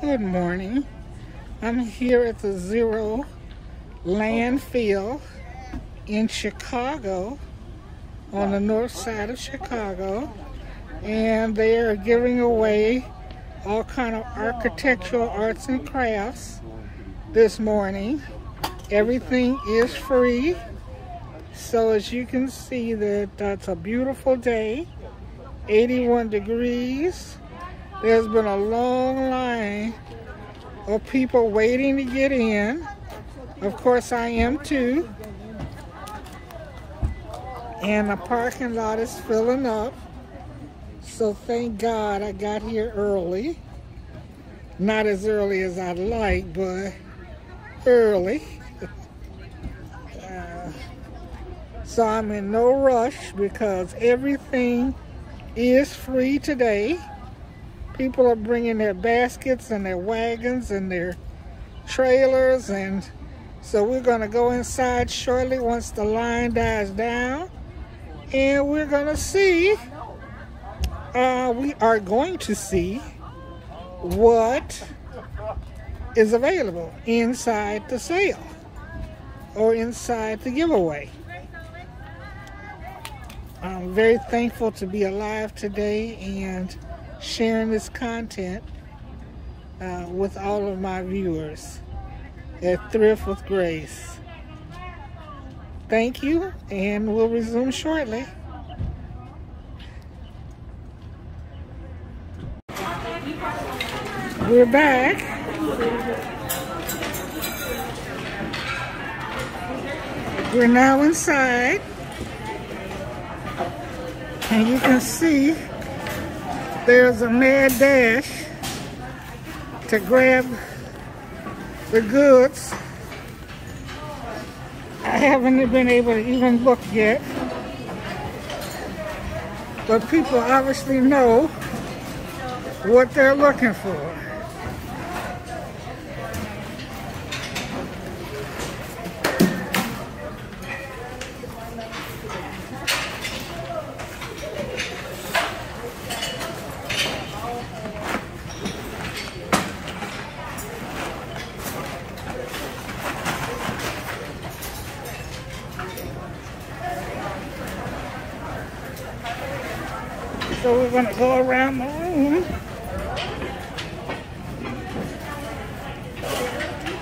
Good morning. I'm here at the Zero landfill in Chicago, on the north side of Chicago, and they are giving away all kind of architectural arts and crafts this morning. Everything is free. So as you can see that that's a beautiful day, 81 degrees. There's been a long line of people waiting to get in. Of course, I am too. And the parking lot is filling up. So thank God I got here early. Not as early as I'd like, but early. uh, so I'm in no rush because everything is free today. People are bringing their baskets and their wagons and their trailers and so we're going to go inside shortly once the line dies down and we're going to see uh, we are going to see what is available inside the sale or inside the giveaway. I'm very thankful to be alive today and sharing this content uh, with all of my viewers at Thrift with Grace. Thank you, and we'll resume shortly. We're back. We're now inside. And you can see there's a mad dash to grab the goods. I haven't been able to even look yet. But people obviously know what they're looking for. We're gonna go around the room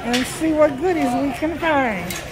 and see what goodies we can find.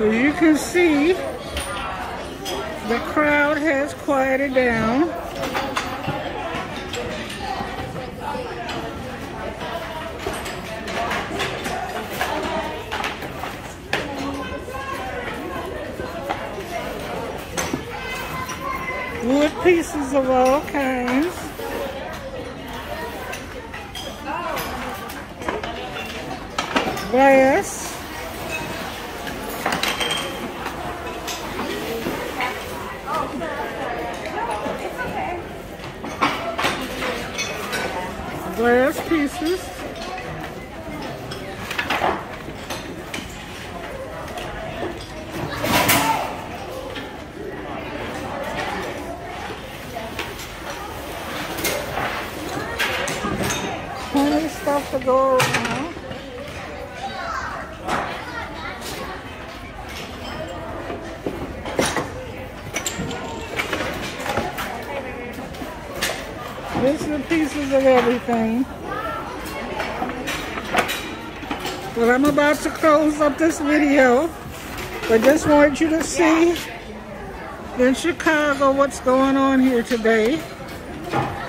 As you can see, the crowd has quieted down. Wood pieces of all kinds. Glass. glass pieces. Plenty stuff to go around. Bits and pieces of everything. Well, I'm about to close up this video. I just want you to see in Chicago what's going on here today.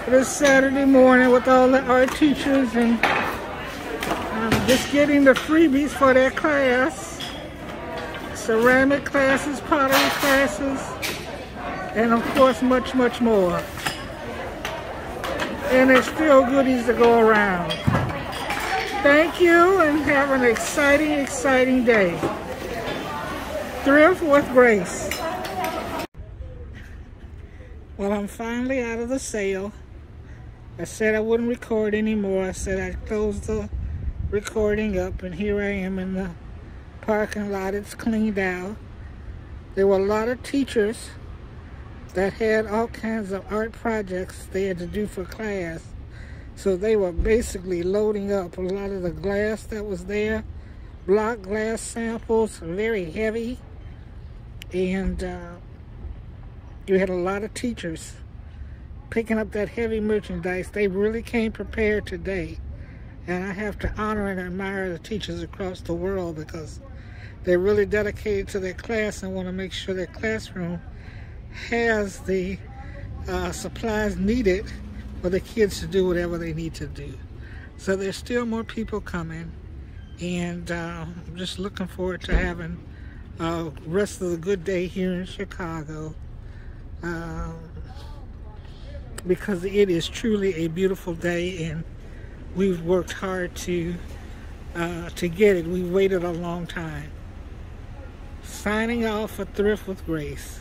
It is Saturday morning with all the art teachers and um, just getting the freebies for their class. Ceramic classes, pottery classes, and of course much, much more. And there's still goodies to go around. Thank you and have an exciting, exciting day. Thrift with Grace. Well, I'm finally out of the sale. I said I wouldn't record anymore. I said I'd close the recording up, and here I am in the parking lot. It's cleaned out. There were a lot of teachers that had all kinds of art projects they had to do for class. So they were basically loading up a lot of the glass that was there. Block glass samples, very heavy. And uh, you had a lot of teachers picking up that heavy merchandise. They really came prepared today. And I have to honor and admire the teachers across the world because they're really dedicated to their class and want to make sure their classroom has the uh, supplies needed for the kids to do whatever they need to do. So there's still more people coming and uh, I'm just looking forward to having uh, rest of the good day here in Chicago um, because it is truly a beautiful day and we've worked hard to uh, to get it. We've waited a long time. Signing off for Thrift with Grace.